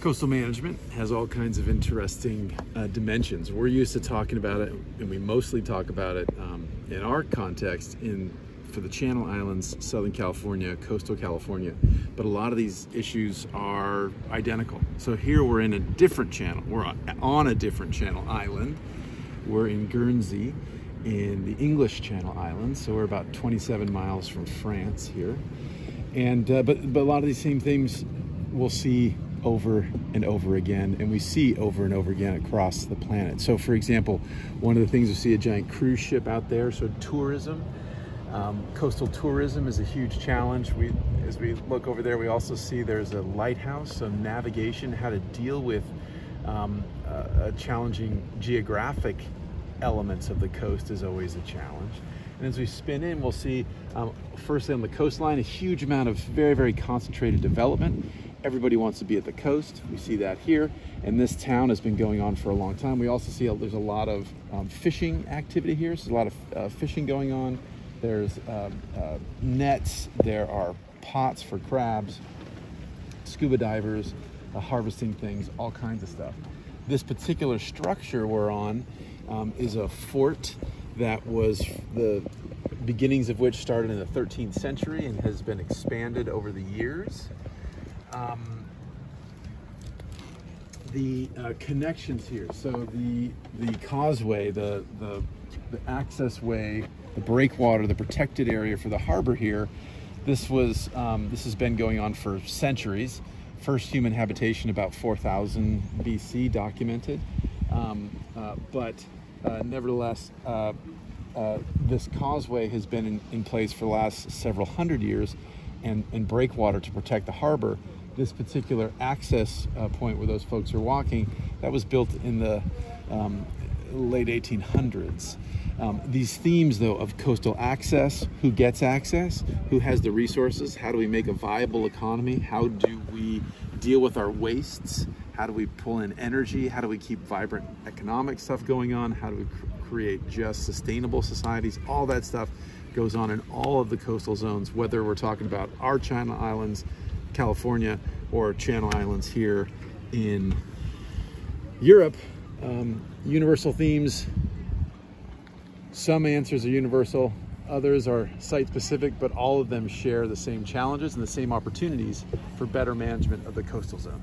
Coastal management has all kinds of interesting uh, dimensions. We're used to talking about it, and we mostly talk about it um, in our context in for the Channel Islands, Southern California, coastal California. But a lot of these issues are identical. So here we're in a different channel. We're on a different channel island. We're in Guernsey in the English Channel Islands. So we're about 27 miles from France here. And uh, but but a lot of these same things we'll see over and over again, and we see over and over again across the planet. So, for example, one of the things we see a giant cruise ship out there, so tourism. Um, coastal tourism is a huge challenge. We, as we look over there, we also see there's a lighthouse, so navigation, how to deal with um, uh, challenging geographic elements of the coast is always a challenge. And as we spin in, we'll see, um, firstly on the coastline, a huge amount of very, very concentrated development. Everybody wants to be at the coast. We see that here. And this town has been going on for a long time. We also see a, there's a lot of um, fishing activity here. So there's a lot of uh, fishing going on. There's um, uh, nets. There are pots for crabs, scuba divers, uh, harvesting things, all kinds of stuff. This particular structure we're on um, is a fort that was the beginnings of which started in the 13th century and has been expanded over the years. Um, the uh, connections here, so the the causeway, the, the the access way, the breakwater, the protected area for the harbor here, this was um, this has been going on for centuries. First human habitation about 4,000 BC documented, um, uh, but uh, nevertheless, uh, uh, this causeway has been in, in, place for the last several hundred years and, and breakwater to protect the harbor. This particular access uh, point where those folks are walking, that was built in the um, late 1800s. Um, these themes, though, of coastal access, who gets access, who has the resources, how do we make a viable economy, how do we deal with our wastes, how do we pull in energy? How do we keep vibrant economic stuff going on? How do we cr create just sustainable societies? All that stuff goes on in all of the coastal zones, whether we're talking about our Channel Islands, California, or Channel Islands here in Europe. Um, universal themes, some answers are universal, others are site specific, but all of them share the same challenges and the same opportunities for better management of the coastal zone.